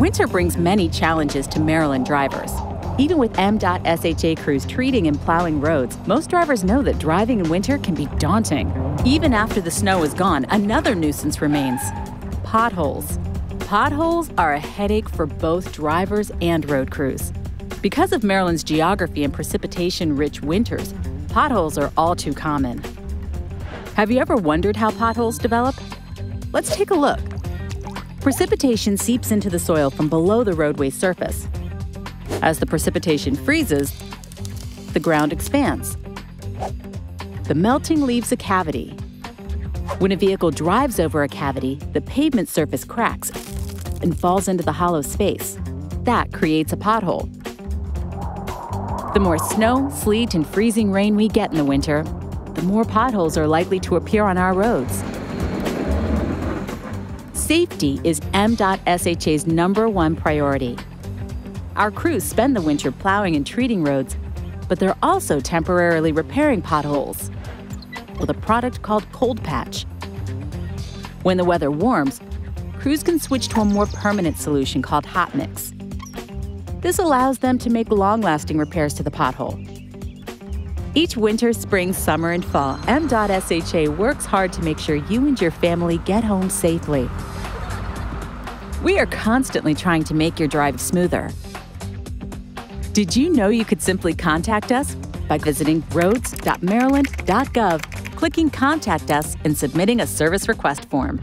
Winter brings many challenges to Maryland drivers. Even with MDOT SHA crews treating and plowing roads, most drivers know that driving in winter can be daunting. Even after the snow is gone, another nuisance remains potholes. Potholes are a headache for both drivers and road crews. Because of Maryland's geography and precipitation rich winters, potholes are all too common. Have you ever wondered how potholes develop? Let's take a look. Precipitation seeps into the soil from below the roadway surface. As the precipitation freezes, the ground expands. The melting leaves a cavity. When a vehicle drives over a cavity, the pavement surface cracks and falls into the hollow space. That creates a pothole. The more snow, sleet, and freezing rain we get in the winter, the more potholes are likely to appear on our roads. Safety is MDOT SHA's number one priority. Our crews spend the winter plowing and treating roads, but they're also temporarily repairing potholes with a product called Cold Patch. When the weather warms, crews can switch to a more permanent solution called Hot Mix. This allows them to make long lasting repairs to the pothole. Each winter, spring, summer, and fall, MDOT SHA works hard to make sure you and your family get home safely. We are constantly trying to make your drive smoother. Did you know you could simply contact us by visiting roads.maryland.gov, clicking Contact Us, and submitting a service request form?